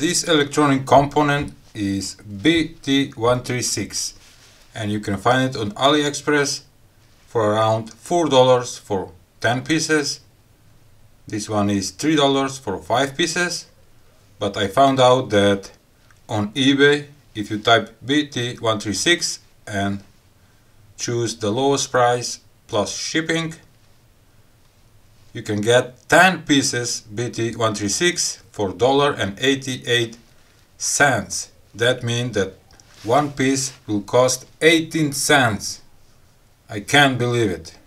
This electronic component is BT136 and you can find it on AliExpress for around $4 for 10 pieces. This one is $3 for 5 pieces. But I found out that on eBay, if you type BT136 and choose the lowest price plus shipping, you can get 10 pieces BT136 for $1.88. That means that one piece will cost 18 cents. I can't believe it.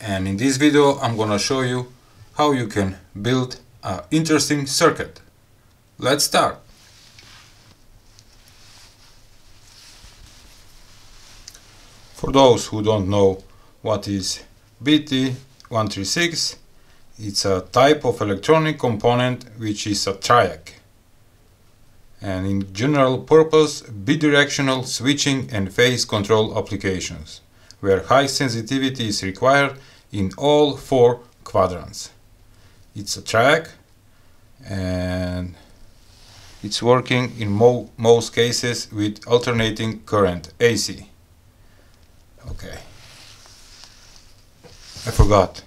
And in this video I'm gonna show you how you can build an interesting circuit. Let's start. For those who don't know what is BT136, it's a type of electronic component which is a triac and in general purpose bidirectional switching and phase control applications where high sensitivity is required in all four quadrants. It's a triac and it's working in mo most cases with alternating current AC. Okay. I forgot.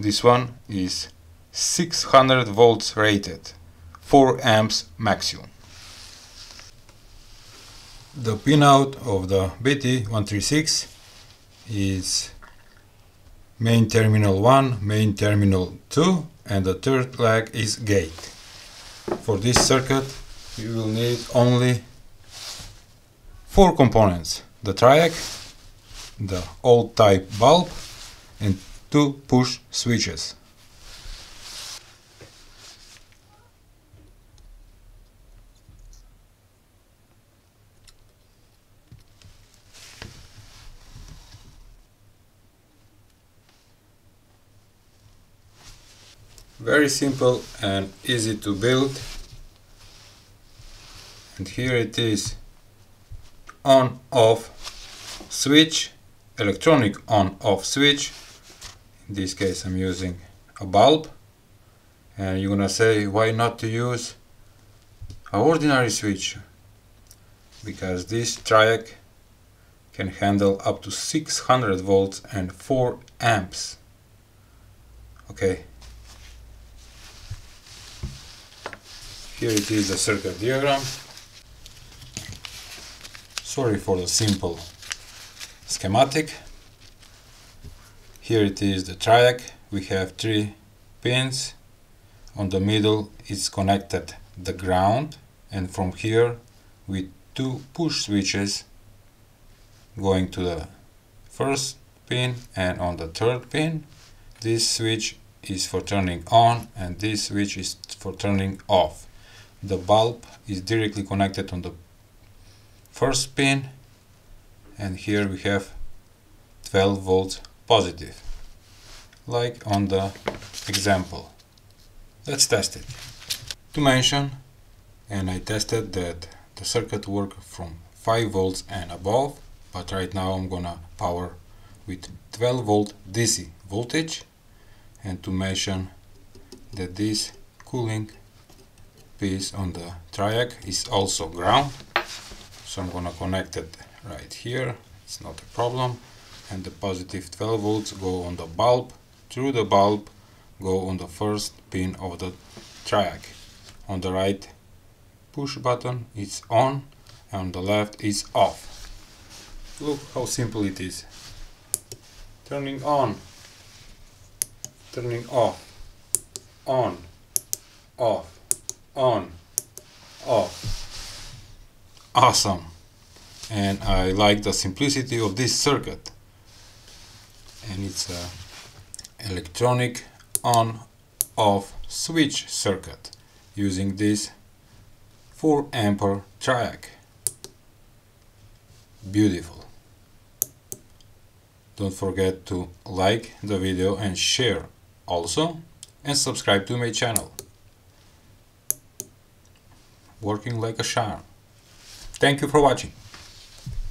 This one is 600 volts rated, 4 amps maximum. The pinout of the BT136 is main terminal 1, main terminal 2 and the third leg is gate. For this circuit you will need only four components. The triac, the old type bulb and two push switches. Very simple and easy to build. And here it is. On off switch. Electronic on off switch in this case I'm using a bulb. And you're gonna say why not to use a ordinary switch? Because this triac can handle up to 600 volts and 4 amps. Okay. Here it is the circuit diagram. Sorry for the simple schematic here it is the triac. We have three pins. On the middle is connected the ground. And from here with two push switches going to the first pin and on the third pin. This switch is for turning on and this switch is for turning off. The bulb is directly connected on the first pin. And here we have 12 volts positive. Like on the example. Let's test it. To mention and I tested that the circuit work from 5 volts and above but right now I'm gonna power with 12 volt DC voltage and to mention that this cooling piece on the triac is also ground. So I'm gonna connect it right here. It's not a problem and the positive 12 volts go on the bulb through the bulb go on the first pin of the triac. On the right push button is on and on the left is off. Look how simple it is. Turning on turning off on off on off. Awesome. And I like the simplicity of this circuit and it's a electronic on off switch circuit using this 4 ampere triac beautiful don't forget to like the video and share also and subscribe to my channel working like a charm. Thank you for watching.